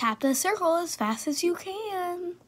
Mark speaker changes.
Speaker 1: Tap the circle as fast as you can.